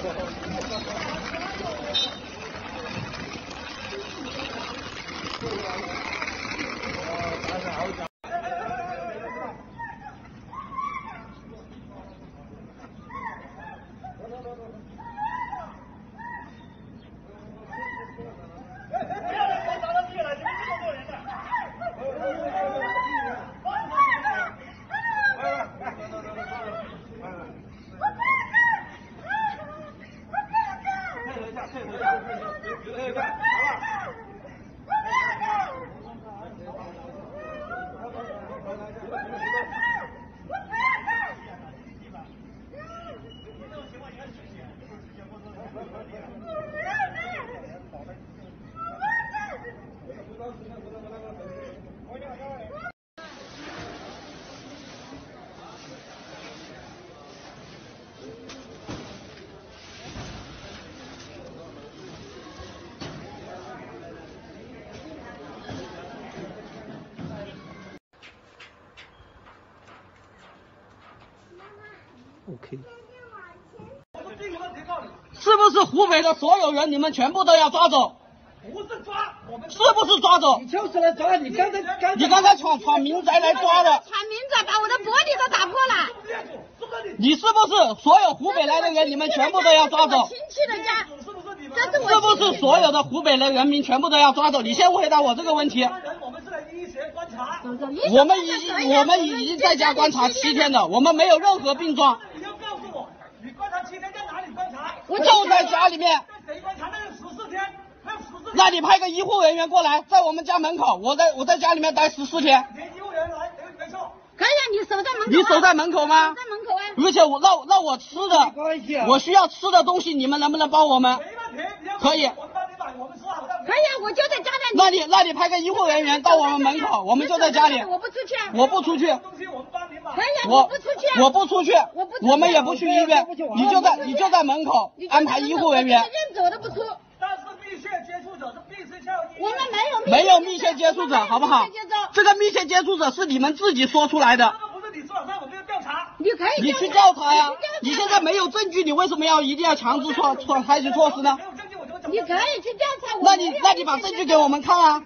Thank you. OK。是不是湖北的所有人，你们全部都要抓走？不是抓，我们是不是抓走？你就是来抓，你刚才刚你刚才闯闯民宅来抓的，闯民宅把我的玻璃都打破了。你？是不是所有湖北来的人，你们全部都要抓走？亲戚的家，是不是你们？这是我是不是所有的湖北的人民全部都要抓走？你先回答我这个问题。我们是来医学观察，我们已经我们已经在家观察七天了，我们没有任何病状，你要告诉我，你观察七天在哪里观察？就在家里面。那有十四天，还有十四。那你派个医护人员过来，在我们家门口，我在我在家里面待十四天。连医务人员来，没没错。可以啊，你守在门口啊。你守在门口吗守在门口啊。而且我那那我吃的啊，我需要吃的东西，你们能不能帮我们？没问题，可以可以啊，我就在家里。那你那你派个医护人员到我们门口，我们就在家里。我不出去啊。我不出去，东西我们帮你买。可以啊，我不出去啊。我不出去，我不我们也不去医院，你就在你就在门口安排医护人员我。认走都不出。但是密切接触者是必须。我们没有没有密切接触者，好不好密切接触？这个密切接触者是你们自己说出来的，这个不是你说了算，我们要调查。你可以你去调查呀你现在没有证据，你为什么要一定要强制措措采取措施呢没？有证据我就走。你可以去调查我。那你那你把证据给我们看啊！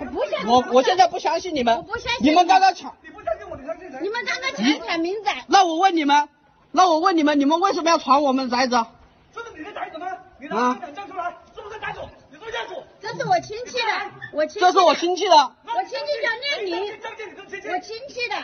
我不相信我我现在不相信你们，我不相信你们刚刚抢，你不相信我，你相信谁？你们刚刚抢抢民宅，那我问你们，那我问你们，你们为什么要闯我们宅子？这是你的宅子吗？你的啊身份证出来，是不是宅主？你说清楚。这是我亲戚的，我亲。这是我亲戚的，我亲戚叫念谁宁，证明你是亲戚？我亲戚的，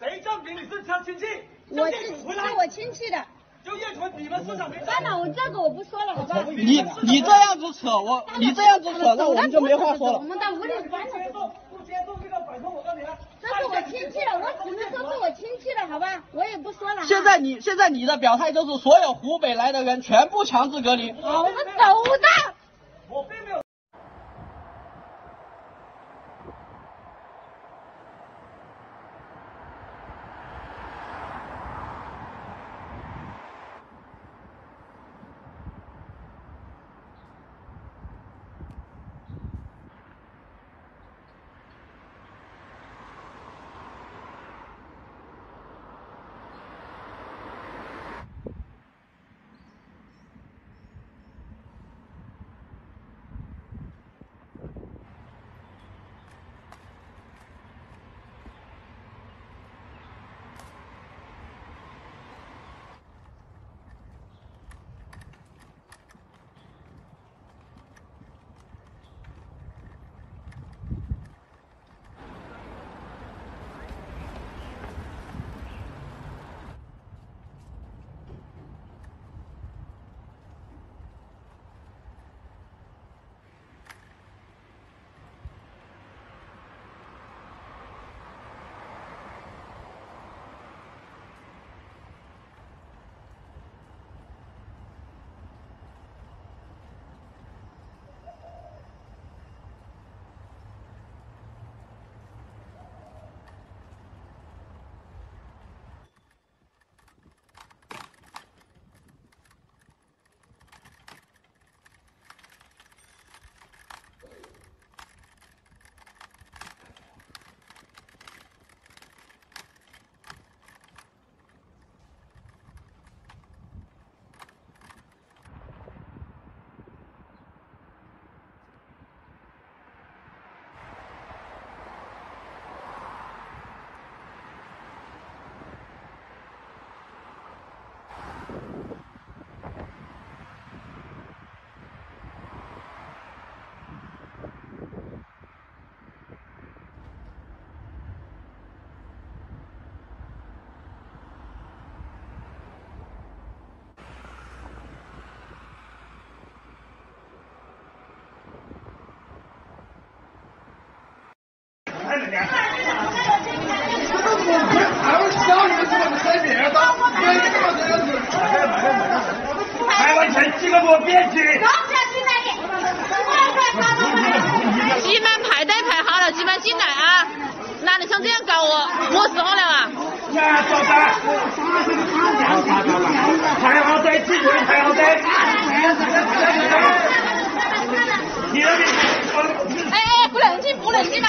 谁证明你是他亲戚？我是是我亲戚的。就业主，你们市场没算了，我这个我不说了，好吧？你你这样子扯我，你这样子扯，那我们就没话说了。我们到屋里关了。接受不接受这个摆脱？我告诉你啊，这是我亲戚的，我只能说是我亲戚的，好吧？我也不说了。现在你现在你的表态就是所有湖北来的人全部强制隔离。好，我们走的。挤满排队排好了挤满进来啊。哪里像这样搞我我死好了。啊哎哎不冷静不冷静嘛